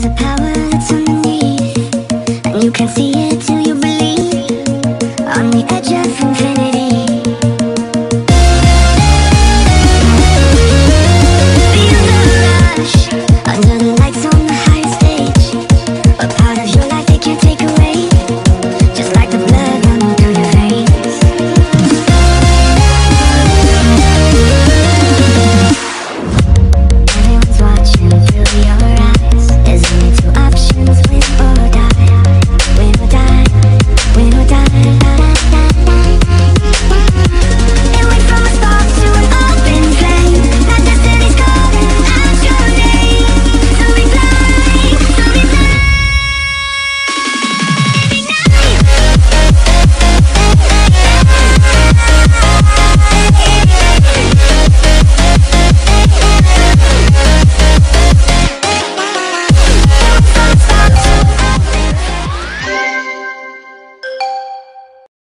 There's a power that's underneath, and you can see it too.